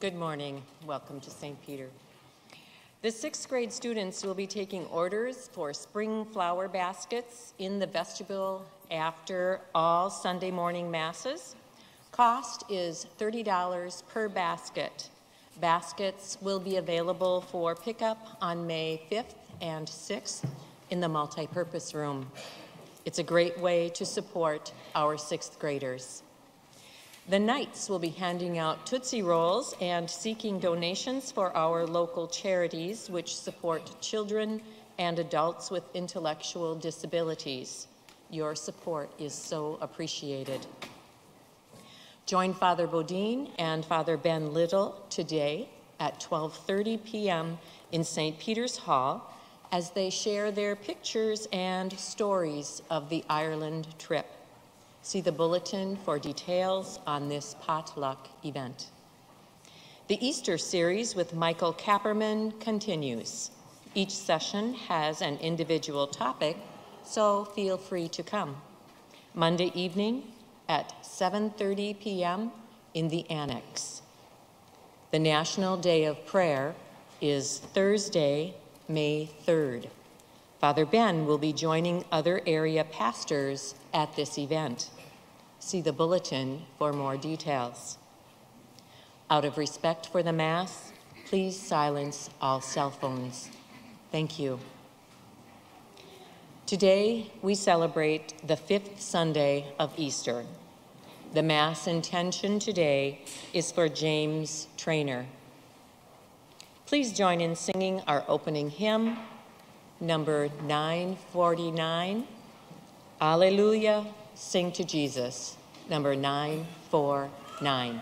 Good morning. Welcome to St. Peter. The sixth grade students will be taking orders for spring flower baskets in the vestibule after all Sunday morning masses. Cost is $30 per basket. Baskets will be available for pickup on May 5th and 6th in the multipurpose room. It's a great way to support our sixth graders. The Knights will be handing out Tootsie Rolls and seeking donations for our local charities which support children and adults with intellectual disabilities. Your support is so appreciated. Join Father Bodin and Father Ben Little today at 12:30 p.m. in St. Peter's Hall as they share their pictures and stories of the Ireland trip. See the bulletin for details on this potluck event. The Easter series with Michael Kapperman continues. Each session has an individual topic, so feel free to come. Monday evening at 7:30 p.m. in the annex. The National Day of Prayer is Thursday, May 3rd. Father Ben will be joining other area pastors at this event. See the bulletin for more details. Out of respect for the Mass, please silence all cell phones. Thank you. Today, we celebrate the fifth Sunday of Easter. The Mass intention today is for James Trainer. Please join in singing our opening hymn, number 949, Alleluia, Sing to Jesus, number 949.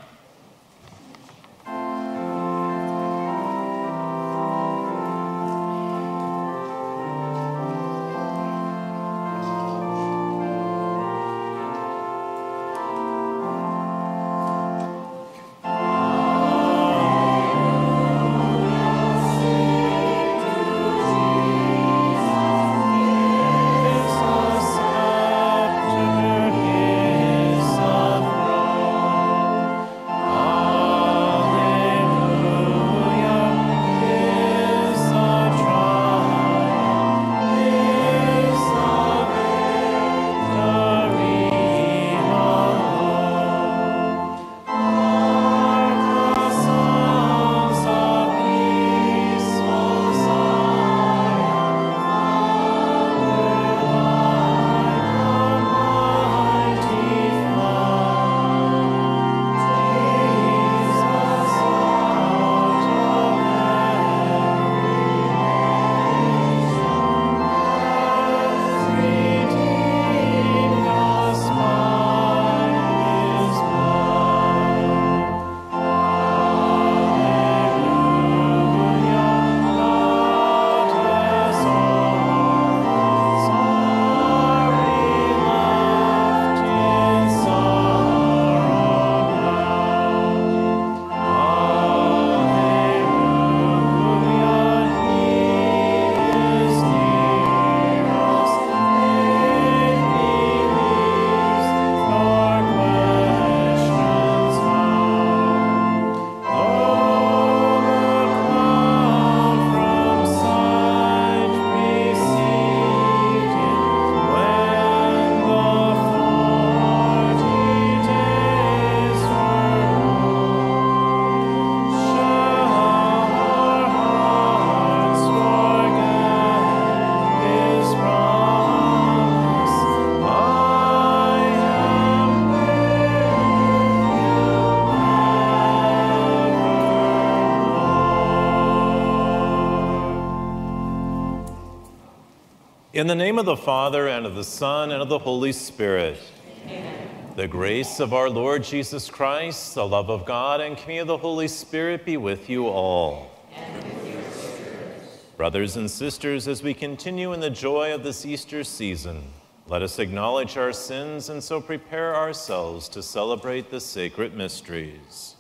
In the name of the Father, and of the Son, and of the Holy Spirit. Amen. The grace of our Lord Jesus Christ, the love of God, and communion of the Holy Spirit be with you all. And with your Brothers and sisters, as we continue in the joy of this Easter season, let us acknowledge our sins and so prepare ourselves to celebrate the sacred mysteries.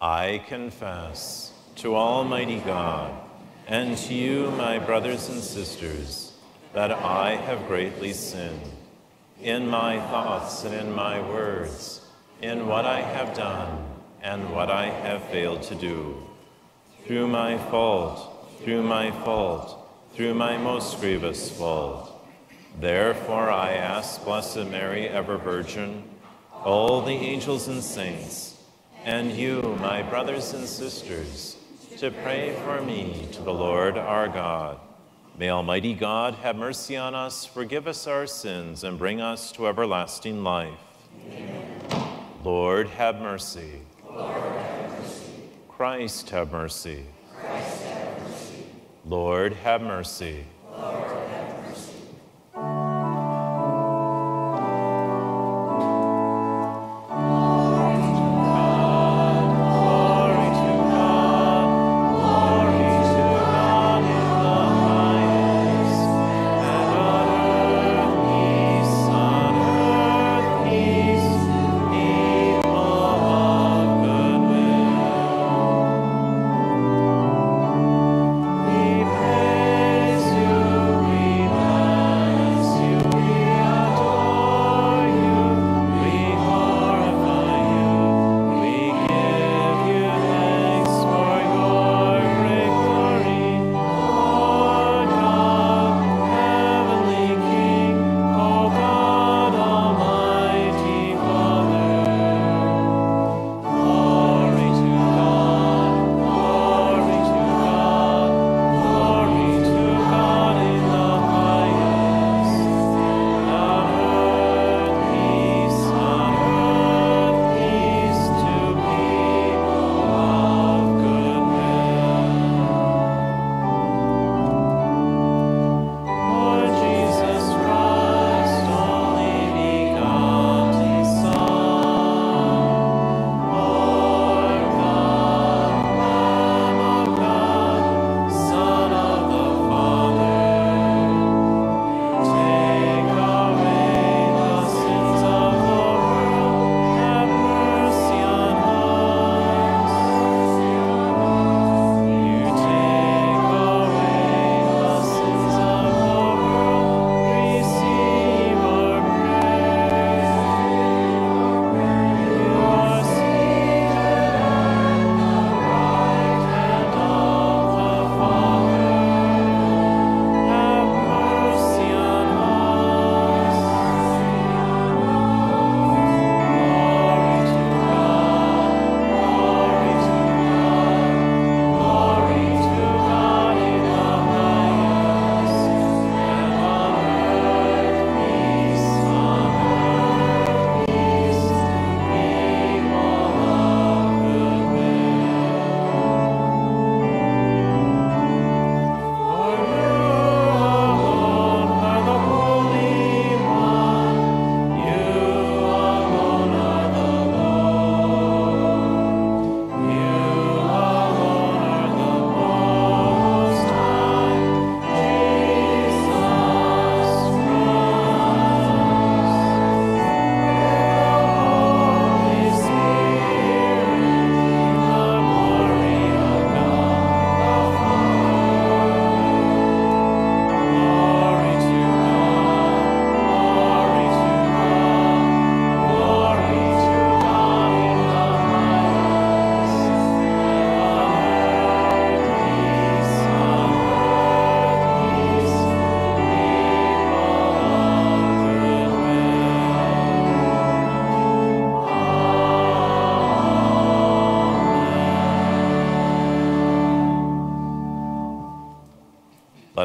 I confess to Almighty God, and to you, my brothers and sisters, that I have greatly sinned in my thoughts and in my words, in what I have done and what I have failed to do. Through my fault, through my fault, through my most grievous fault. Therefore I ask Blessed Mary, ever Virgin, all the angels and saints, and you, my brothers and sisters, to pray for me to the Lord our God. May Almighty God have mercy on us, forgive us our sins, and bring us to everlasting life. Amen. Lord, have mercy. Lord, have mercy. Christ, have mercy. Christ, have mercy. Lord, have mercy. Lord,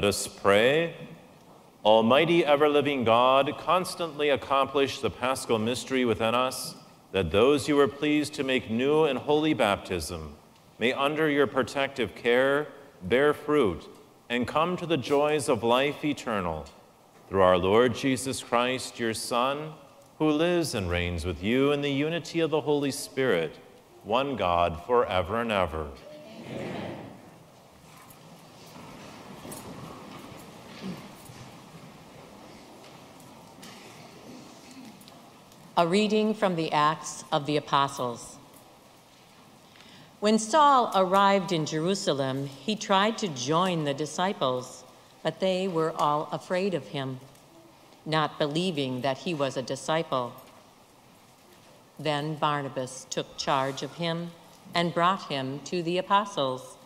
Let us pray. Almighty, ever living God, constantly accomplish the paschal mystery within us, that those you are pleased to make new and holy baptism may, under your protective care, bear fruit and come to the joys of life eternal. Through our Lord Jesus Christ, your Son, who lives and reigns with you in the unity of the Holy Spirit, one God, forever and ever. Amen. A reading from the Acts of the Apostles. When Saul arrived in Jerusalem, he tried to join the disciples, but they were all afraid of him. not believing that he was a disciple. Then Barnabas took charge of him and brought him to the apostles.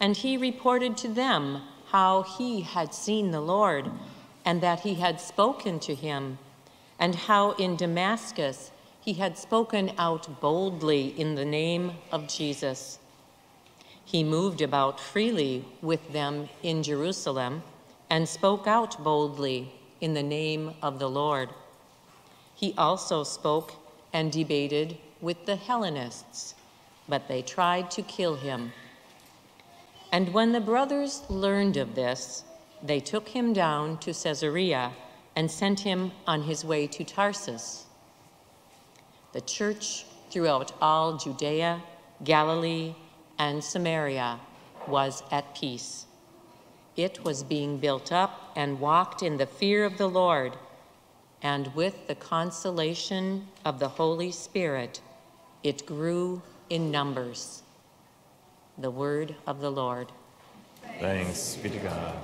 And he reported to them how he had seen the Lord and that he had spoken to him, and how in Damascus he had spoken out boldly in the name of Jesus. He moved about freely with them in Jerusalem and spoke out boldly in the name of the Lord. He also spoke and debated with the Hellenists, but they tried to kill him. And when the brothers learned of this, they took him down to Caesarea and sent him on his way to Tarsus. The church throughout all Judea, Galilee, and Samaria was at peace. It was being built up and walked in the fear of the Lord, and with the consolation of the Holy Spirit, it grew in numbers. The word of the Lord. Thanks be to God.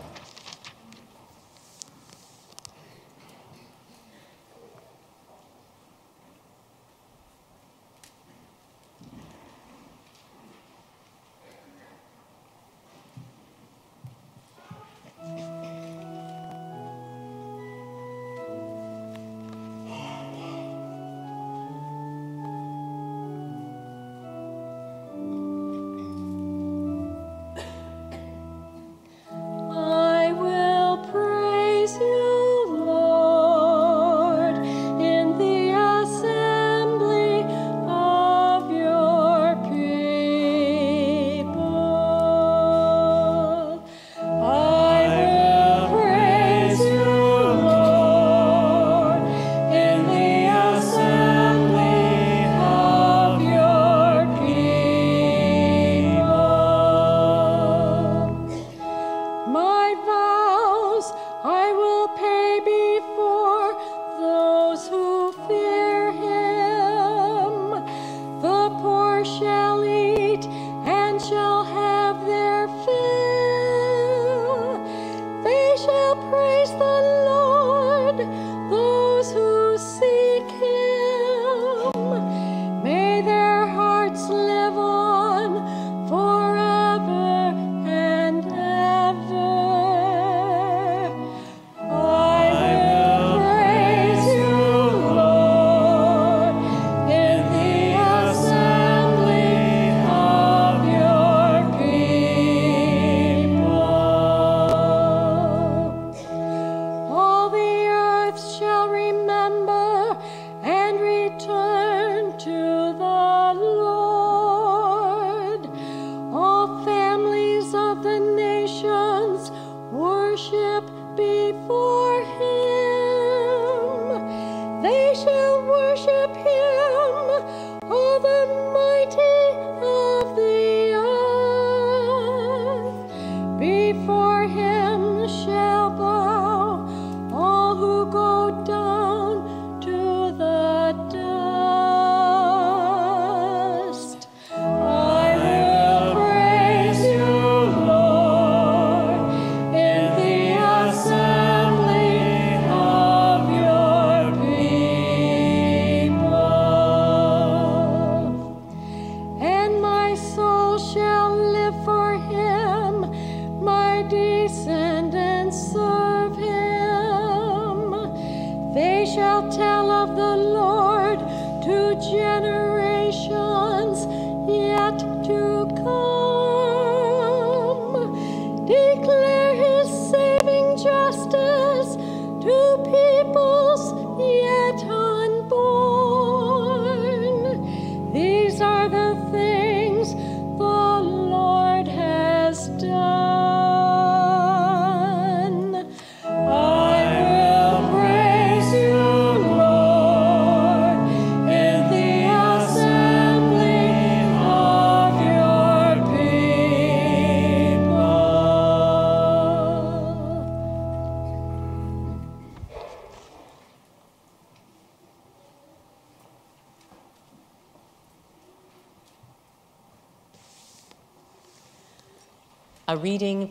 A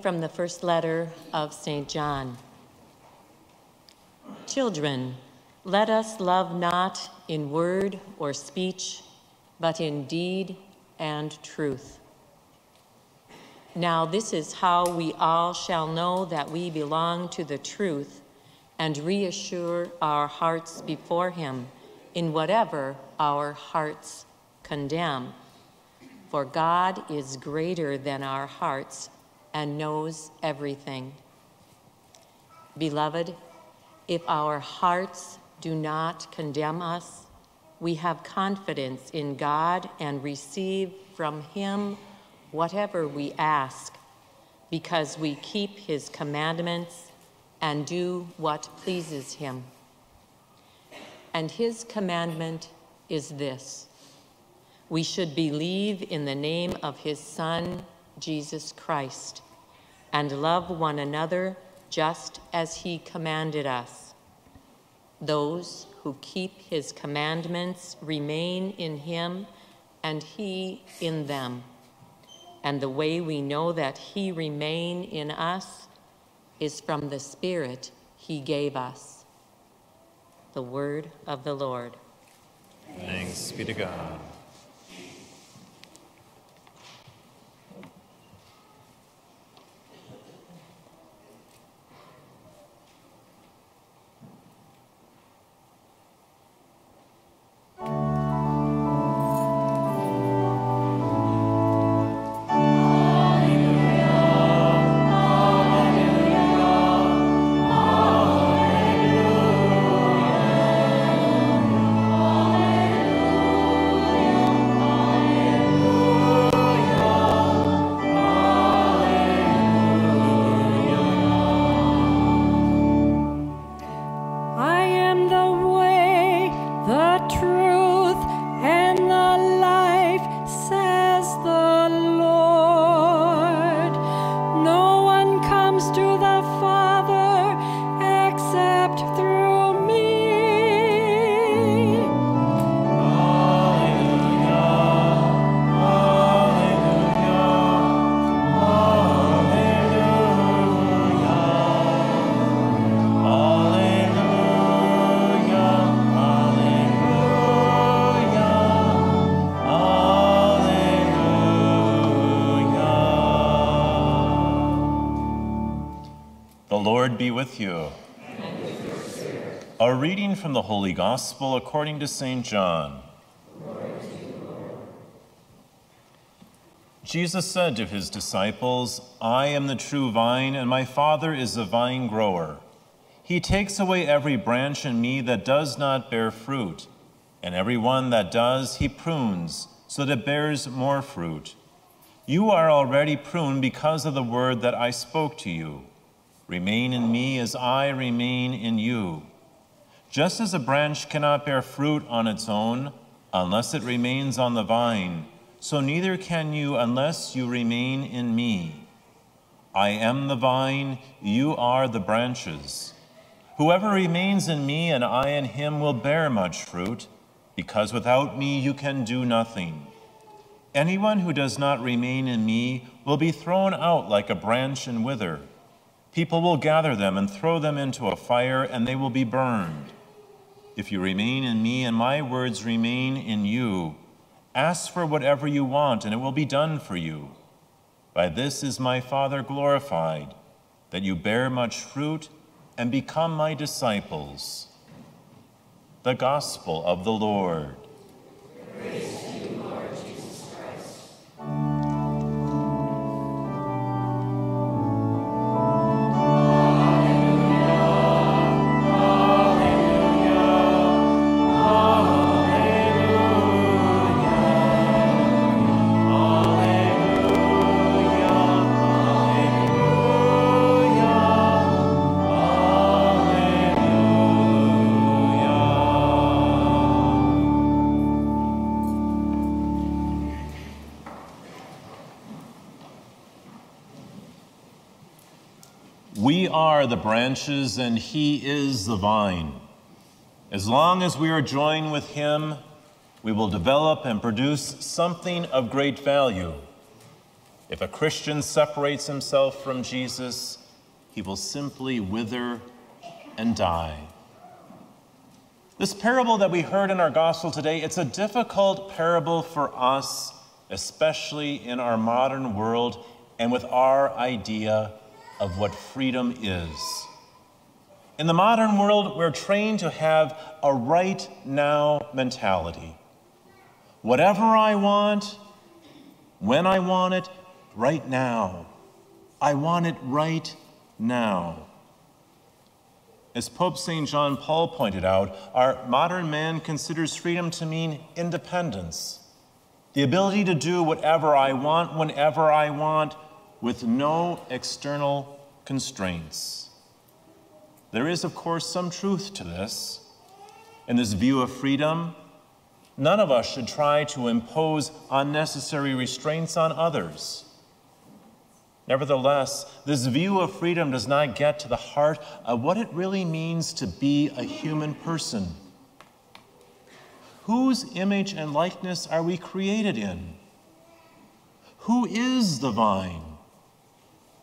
from the first letter of St. John. Children, let us love not in word or speech, but in deed and truth. Now, this is how we all shall know that we belong to the truth and reassure our hearts before Him in whatever our hearts condemn. For God is greater than our hearts and knows everything. Beloved, if our hearts do not condemn us, we have confidence in God and receive from Him whatever we ask, because we keep His commandments and do what pleases Him. And His commandment is this we should believe in the name of His Son, Jesus Christ, and love one another just as He commanded us. Those who keep His commandments remain in Him, and He in them. And the way we know that He remain in us is from the Spirit He gave us. The word of the Lord. Thanks be to God. From the Holy Gospel according to St. John. Jesus said to his disciples, I am the true vine, and my Father is the vine grower. He takes away every branch in me that does not bear fruit, and every one that does, he prunes, so that it bears more fruit. You are already pruned because of the word that I spoke to you. Remain in me as I remain in you. Just as a branch cannot bear fruit on its own unless it remains on the vine, so neither can you unless you remain in me. I am the vine, you are the branches. Whoever remains in me and I in him will bear much fruit, because without me you can do nothing. Anyone who does not remain in me will be thrown out like a branch and wither. People will gather them and throw them into a fire, and they will be burned. If you remain in me and my words remain in you, ask for whatever you want, and it will be done for you. By this is my Father glorified, that you bear much fruit and become my disciples. The Gospel of the Lord. Praise branches and he is the vine. As long as we are joined with him, we will develop and produce something of great value. If a Christian separates himself from Jesus, he will simply wither and die. This parable that we heard in our gospel today, it's a difficult parable for us, especially in our modern world and with our idea of what freedom is. In the modern world, we're trained to have a right now mentality. Whatever I want, when I want it, right now. I want it right now. As Pope St. John Paul pointed out, our modern man considers freedom to mean independence, the ability to do whatever I want, whenever I want, with no external constraints. There is, of course, some truth to this. In this view of freedom, none of us should try to impose unnecessary restraints on others. Nevertheless, this view of freedom does not get to the heart of what it really means to be a human person. Whose image and likeness are we created in? Who is the vine?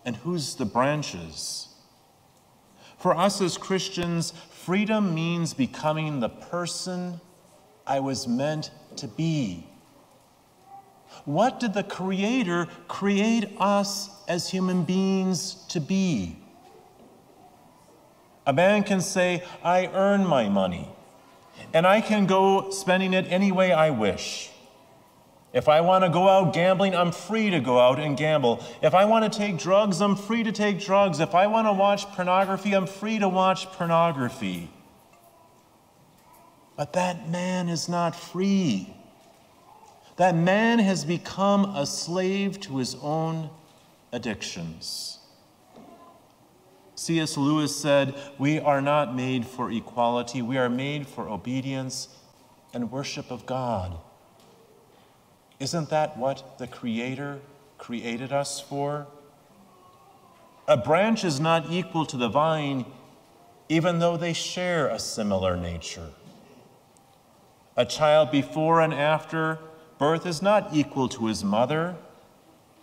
And who's the branches? For us as Christians, freedom means becoming the person I was meant to be. What did the Creator create us as human beings to be? A man can say, I earn my money, and I can go spending it any way I wish. If I want to go out gambling, I'm free to go out and gamble. If I want to take drugs, I'm free to take drugs. If I want to watch pornography, I'm free to watch pornography. But that man is not free that man has become a slave to his own addictions. C.S. Lewis said, We are not made for equality, we are made for obedience and worship of God. Isn't that what the Creator created us for? A branch is not equal to the vine, even though they share a similar nature. A child before and after birth is not equal to his mother,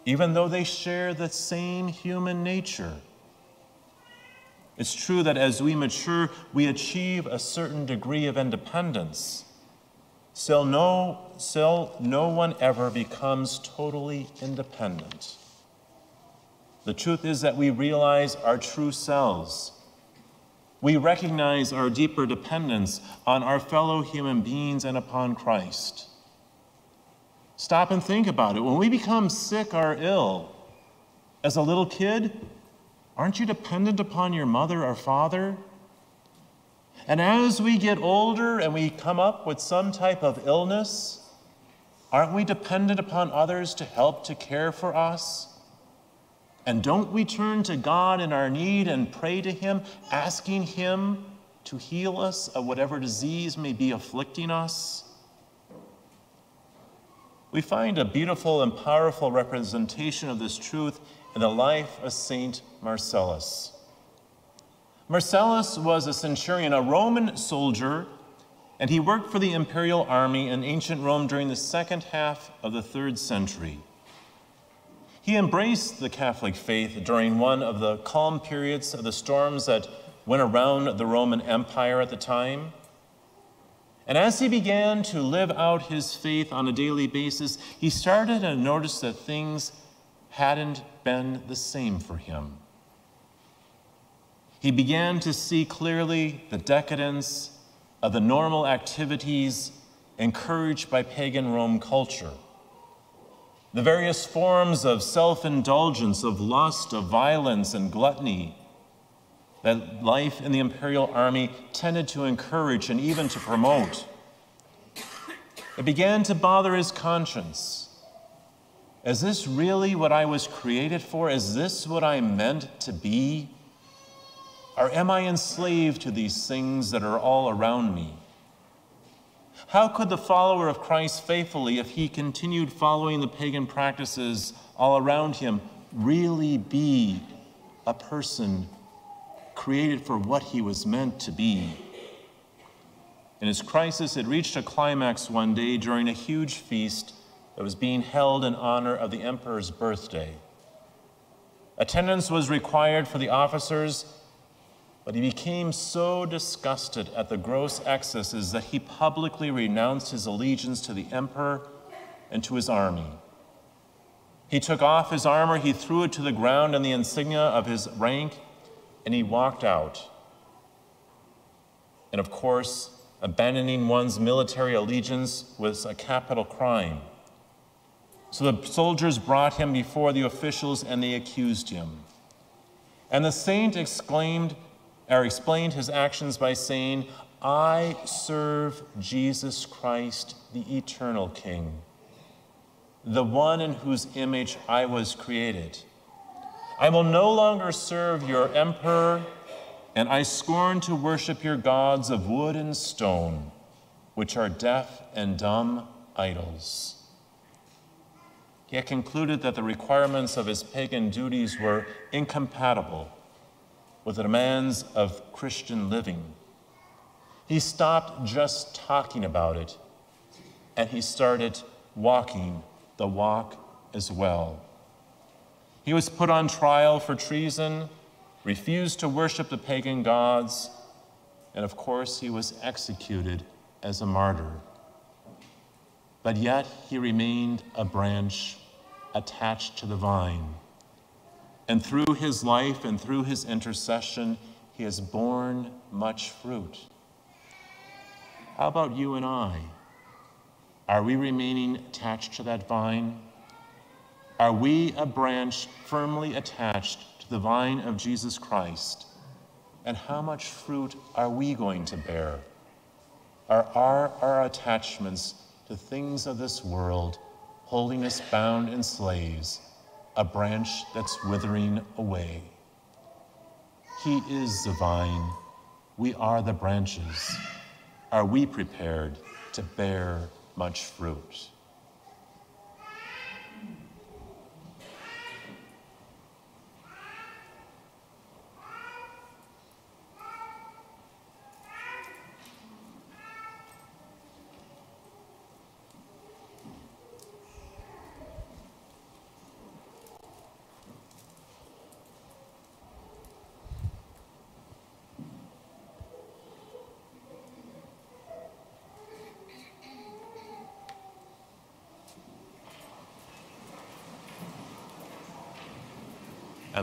even though they share the same human nature. It's true that as we mature, we achieve a certain degree of independence. Still no, still, no one ever becomes totally independent. The truth is that we realize our true selves. We recognize our deeper dependence on our fellow human beings and upon Christ. Stop and think about it. When we become sick or ill, as a little kid, aren't you dependent upon your mother or father? And as we get older and we come up with some type of illness, aren't we dependent upon others to help to care for us? And don't we turn to God in our need and pray to Him, asking Him to heal us of whatever disease may be afflicting us? we find a beautiful and powerful representation of this truth in the life of Saint Marcellus. Marcellus was a centurion, a Roman soldier, and he worked for the imperial army in ancient Rome during the second half of the third century. He embraced the Catholic faith during one of the calm periods of the storms that went around the Roman Empire at the time. And as he began to live out his faith on a daily basis, he started to notice that things hadn't been the same for him. He began to see clearly the decadence of the normal activities encouraged by pagan Rome culture. The various forms of self indulgence, of lust, of violence, and gluttony that life in the imperial army tended to encourage and even to promote. It began to bother his conscience. Is this really what I was created for? Is this what I'm meant to be? Or am I enslaved to these things that are all around me? How could the follower of Christ faithfully, if he continued following the pagan practices all around him, really be a person created for what he was meant to be. And his crisis had reached a climax one day during a huge feast that was being held in honor of the emperor's birthday. Attendance was required for the officers, But he became so disgusted at the gross excesses that he publicly renounced his allegiance to the emperor and to his army. He took off his armor, he threw it to the ground and the insignia of his rank, and he walked out. And of course, abandoning one's military allegiance was a capital crime. So the soldiers brought him before the officials and they accused him. And the saint exclaimed, or explained his actions by saying, I serve Jesus Christ, the eternal King, the one in whose image I was created. I will no longer serve your emperor, and I scorn to worship your gods of wood and stone, which are deaf and dumb idols. He had concluded that the requirements of his pagan duties were incompatible with the demands of Christian living. He stopped just talking about it and he started walking the walk as well. He was put on trial for treason, refused to worship the pagan gods, and of course, he was executed as a martyr. But yet, he remained a branch attached to the vine. And through his life and through his intercession, he has borne much fruit. How about you and I? Are we remaining attached to that vine? Are we a branch firmly attached to the vine of Jesus Christ? And how much fruit are we going to bear? Are our, our attachments to things of this world holding us bound and slaves, a branch that's withering away. He is the vine, we are the branches. Are we prepared to bear much fruit? And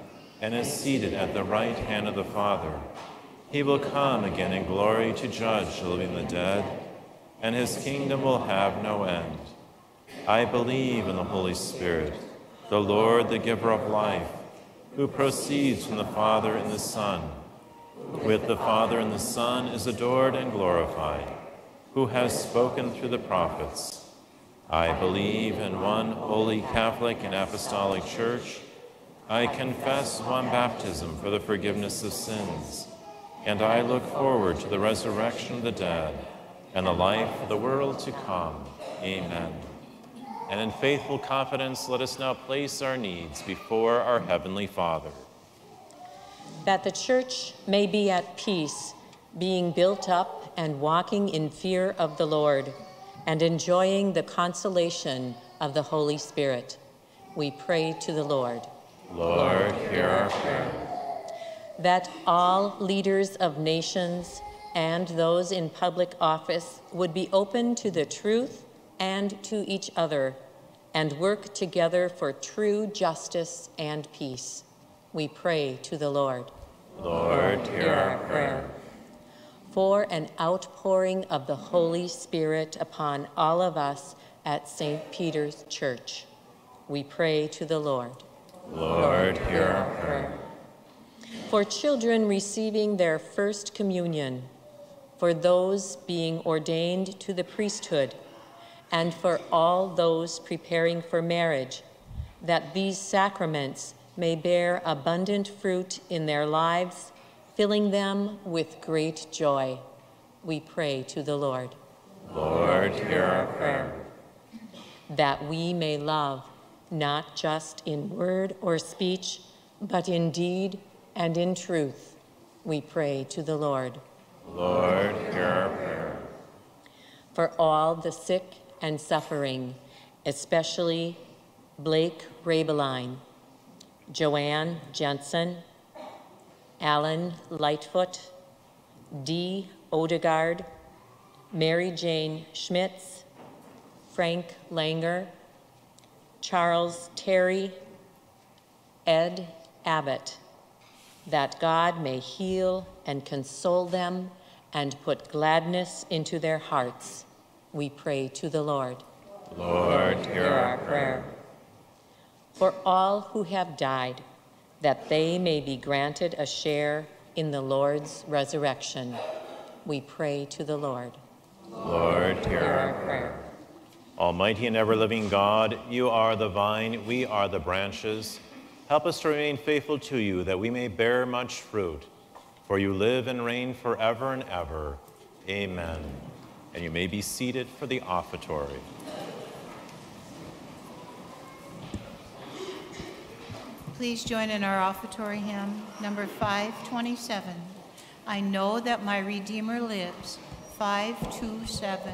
and is seated at the right hand of the Father. He will come again in glory to judge the living and the dead, and his kingdom will have no end. I believe in the Holy Spirit, the Lord, the giver of life, who proceeds from the Father and the Son. With the Father and the Son is adored and glorified, who has spoken through the prophets. I believe in one holy Catholic and Apostolic Church. I confess one baptism for the forgiveness of sins, and I look forward to the resurrection of the dead and the life of the world to come. Amen. And in faithful confidence, let us now place our needs before our Heavenly Father. That the church may be at peace, being built up and walking in fear of the Lord, and enjoying the consolation of the Holy Spirit. We pray to the Lord. Lord, hear our prayer. That all leaders of nations and those in public office would be open to the truth and to each other and work together for true justice and peace. We pray to the Lord. Lord, hear our prayer. For an outpouring of the Holy Spirit upon all of us at St. Peter's Church, we pray to the Lord. Lord, hear our prayer. For children receiving their first communion, for those being ordained to the priesthood, and for all those preparing for marriage, that these sacraments may bear abundant fruit in their lives, filling them with great joy. We pray to the Lord. Lord, hear our prayer. That we may love, not just in word or speech, but in deed and in truth. We pray to the Lord. Lord, hear our prayer. For all the sick and suffering, especially Blake Rabeline, Joanne Jensen, Alan Lightfoot, Dee Odegaard, Mary Jane Schmitz, Frank Langer, Charles Terry, Ed Abbott, that God may heal and console them and put gladness into their hearts. We pray to the Lord. Lord, hear our prayer. For all who have died, that they may be granted a share in the Lord's resurrection. We pray to the Lord. Lord, hear our prayer. Almighty and ever living God, you are the vine, we are the branches. Help us to remain faithful to you that we may bear much fruit. For you live and reign forever and ever. Amen. And you may be seated for the offertory. Please join in our offertory hymn, number 527. I know that my Redeemer lives, 527.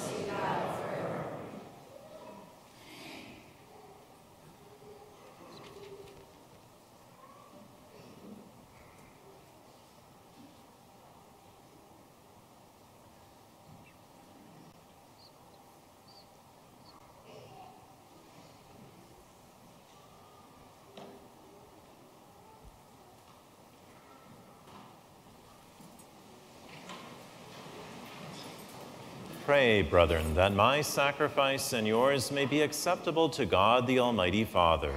Pray, brethren, that my sacrifice and yours may be acceptable to God the Almighty Father.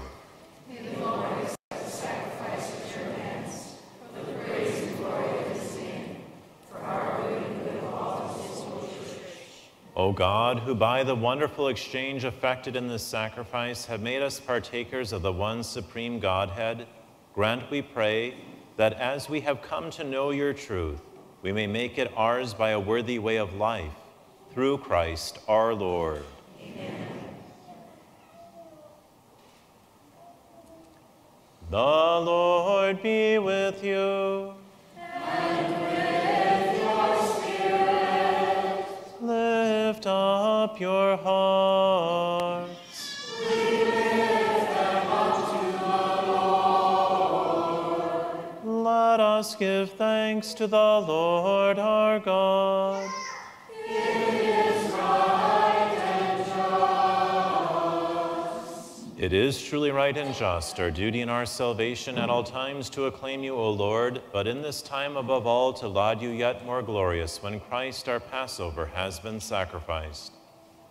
O God, who by the wonderful exchange effected in this sacrifice have made us partakers of the one supreme Godhead, grant, we pray, that as we have come to know your truth, we may make it ours by a worthy way of life, through Christ our Lord. Amen. The Lord be with you. Honor your shield lift up your hearts. Let us give thanks to the Lord our God. It is truly right and just, our duty and our salvation at all times to acclaim you, O Lord, but in this time above all to laud you yet more glorious when Christ our Passover has been sacrificed.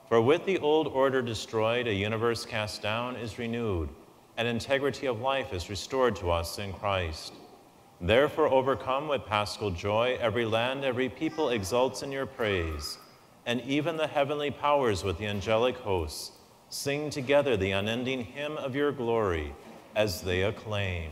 For with the old order destroyed, a universe cast down is renewed, and integrity of life is restored to us in Christ. Therefore, overcome with paschal joy, every land, every people exults in your praise, and even the heavenly powers with the angelic hosts sing together the unending hymn of your glory as they acclaim.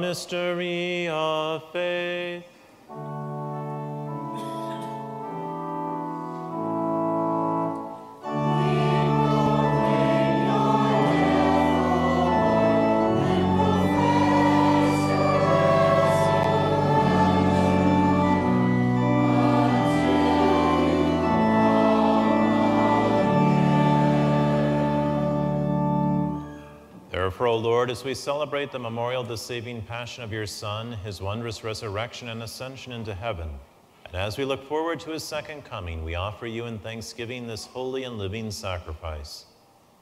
mystery of faith. Therefore, O Lord, as we celebrate the memorial of the saving passion of your Son, his wondrous resurrection and ascension into heaven, and as we look forward to his second coming, we offer you in thanksgiving this holy and living sacrifice.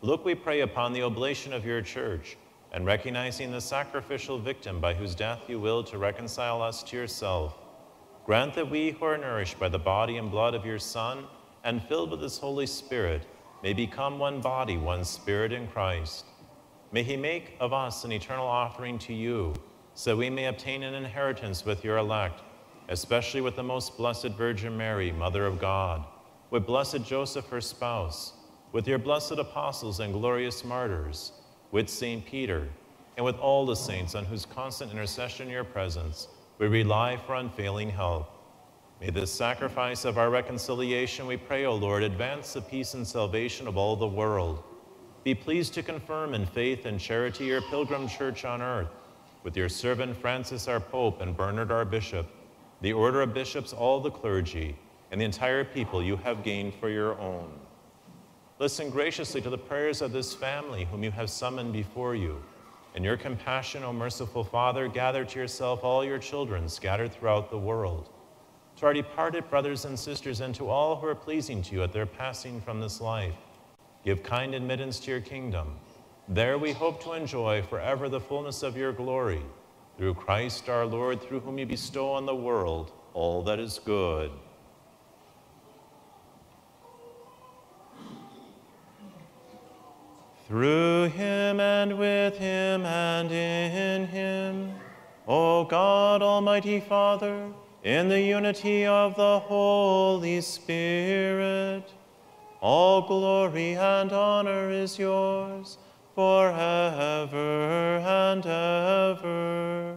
Look, we pray, upon the oblation of your church, and recognizing the sacrificial victim by whose death you will to reconcile us to yourself. Grant that we who are nourished by the body and blood of your Son and filled with his Holy Spirit may become one body, one spirit in Christ. May he make of us an eternal offering to you, so we may obtain an inheritance with your elect, especially with the most blessed Virgin Mary, Mother of God, with blessed Joseph, her spouse, with your blessed apostles and glorious martyrs, with St. Peter, and with all the saints on whose constant intercession in your presence we rely for unfailing help. May this sacrifice of our reconciliation, we pray, O Lord, advance the peace and salvation of all the world be pleased to confirm in faith and charity your pilgrim church on earth, with your servant Francis our Pope and Bernard our Bishop, the order of bishops, all the clergy, and the entire people you have gained for your own. Listen graciously to the prayers of this family whom you have summoned before you. In your compassion, O merciful Father, gather to yourself all your children scattered throughout the world. To our departed brothers and sisters, and to all who are pleasing to you at their passing from this life, Give kind admittance to your kingdom. There we hope to enjoy forever the fullness of your glory. Through Christ our Lord, through whom you bestow on the world all that is good. Through him and with him and in him, O God, Almighty Father, in the unity of the Holy Spirit, all glory and honor is yours forever and ever.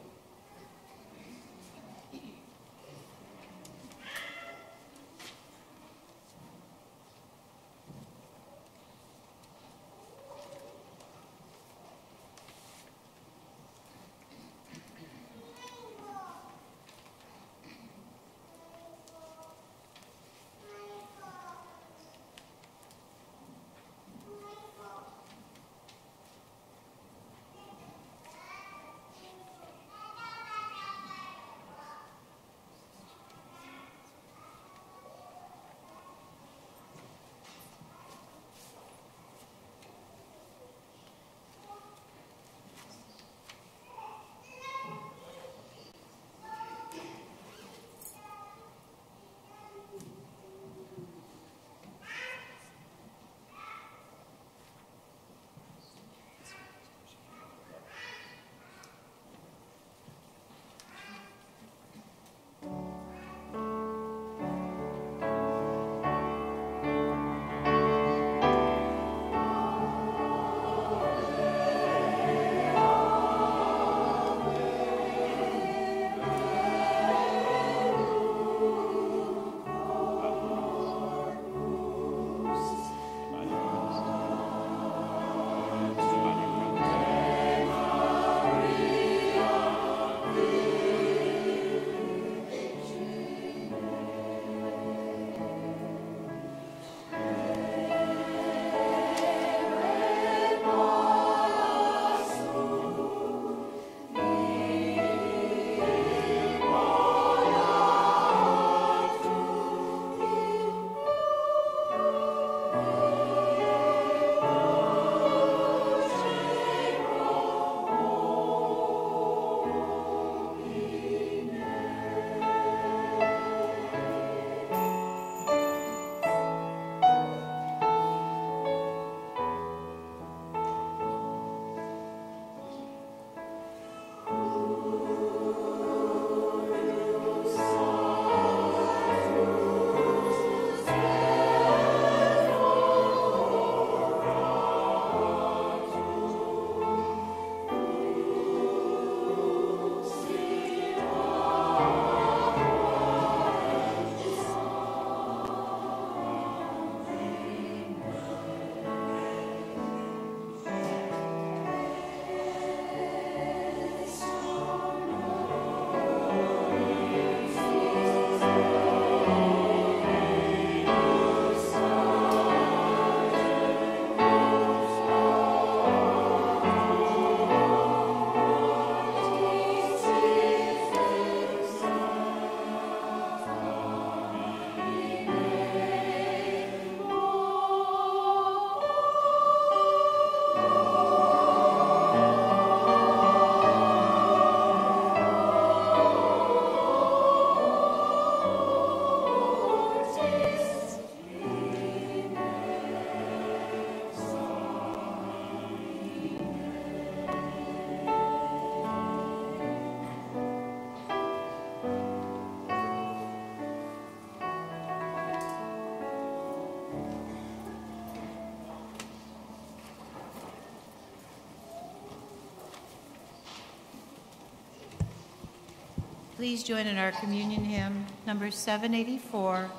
Please join in our communion hymn, number 784.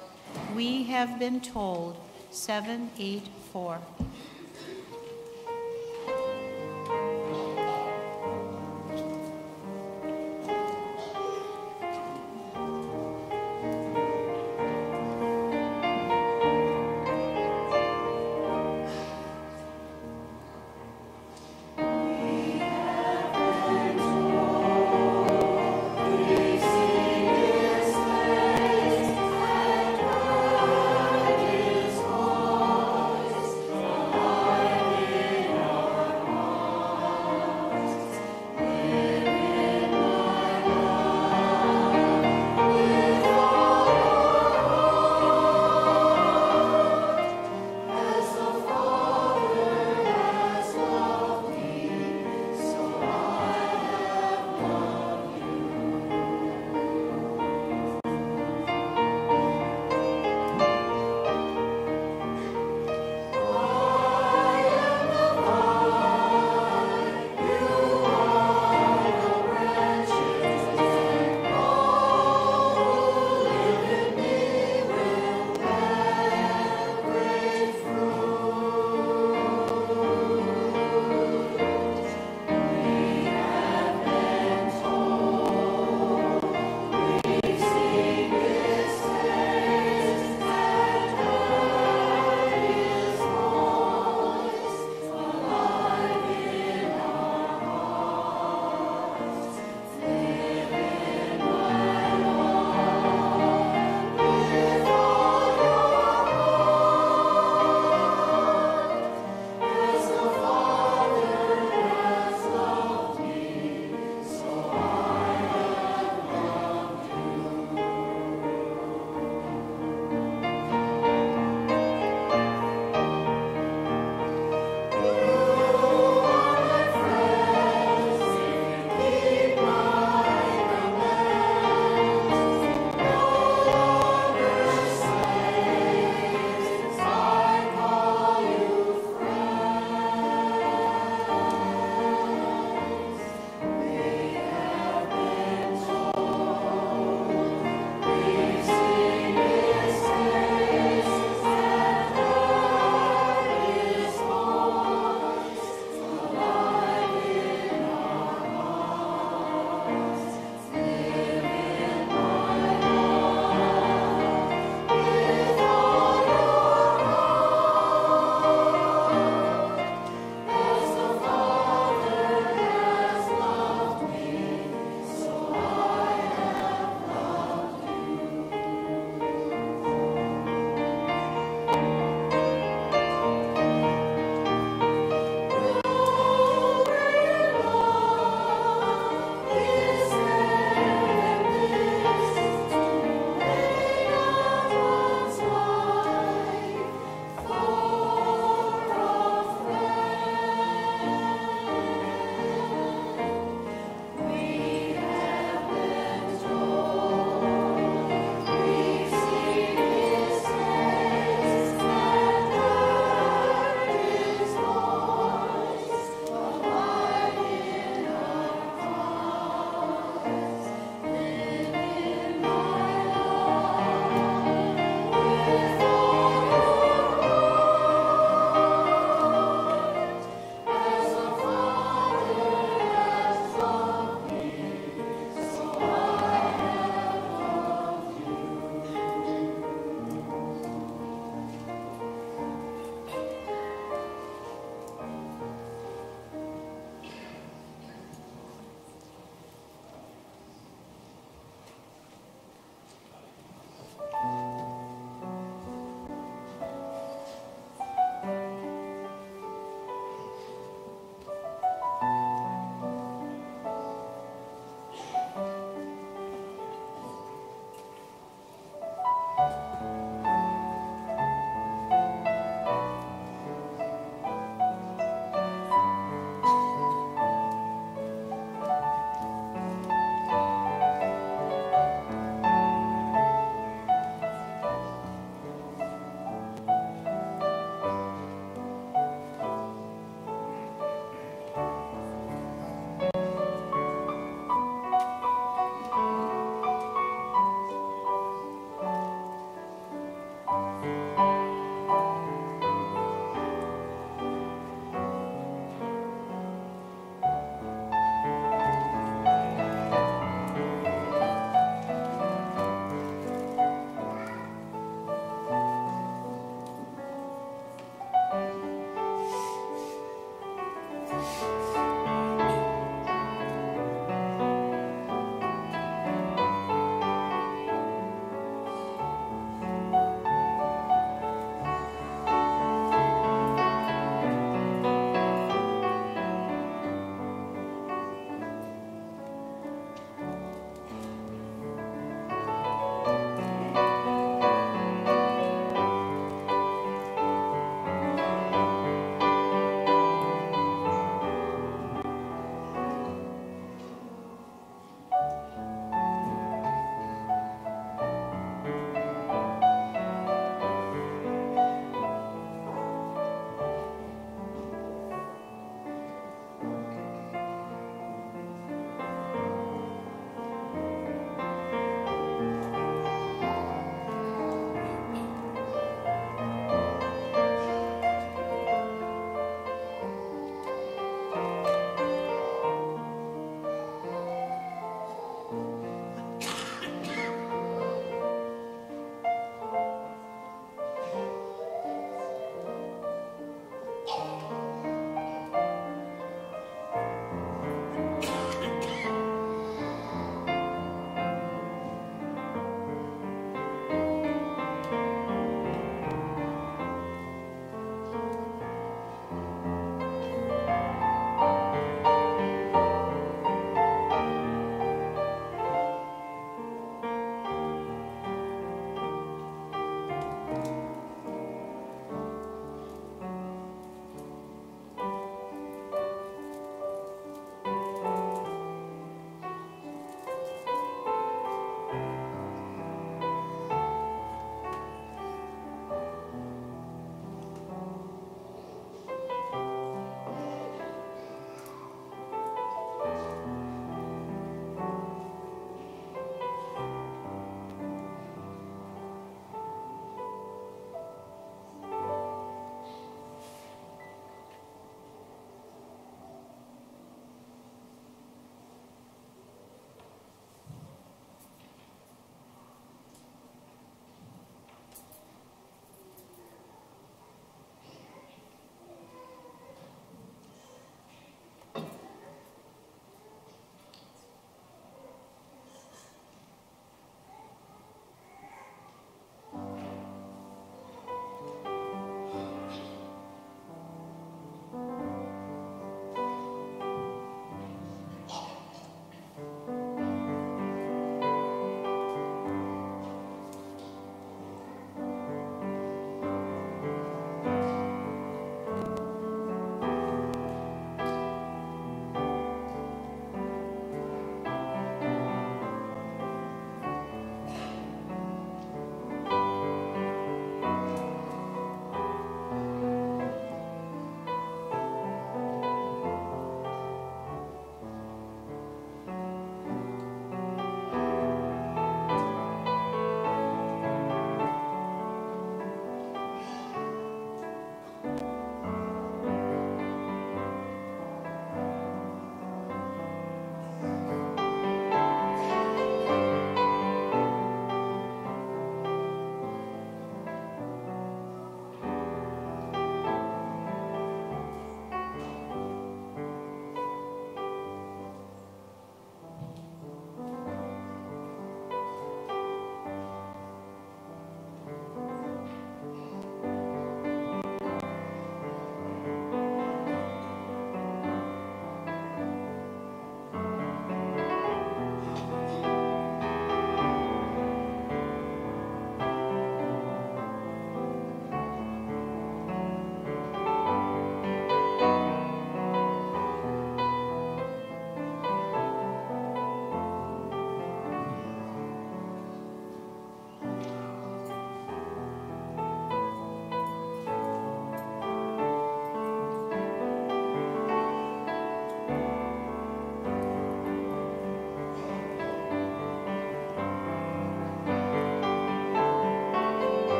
We have been told, 784.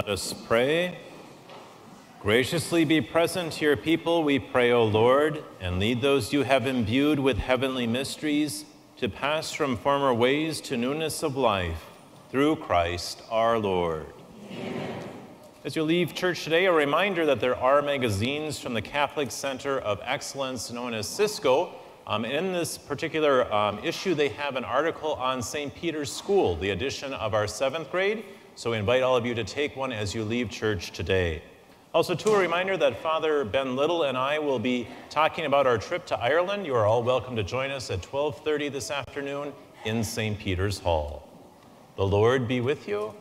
Let us pray. Graciously be present to your people, we pray, O Lord, and lead those you have imbued with heavenly mysteries to pass from former ways to newness of life through Christ our Lord. Amen. As you leave church today, a reminder that there are magazines from the Catholic Center of Excellence known as Cisco. Um, in this particular um, issue, they have an article on St. Peter's School, the edition of our seventh grade. So we invite all of you to take one as you leave church today. Also, too, a reminder that Father Ben Little and I will be talking about our trip to Ireland. You are all welcome to join us at 12:30 this afternoon in St. Peter's Hall. The Lord be with you.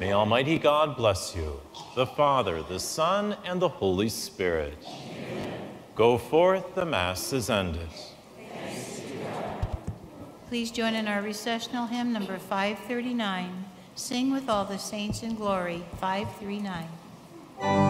May Almighty God bless you, the Father, the Son, and the Holy Spirit. Go forth, the Mass is ended. Please join in our recessional hymn number 539. Sing with all the saints in glory, 539.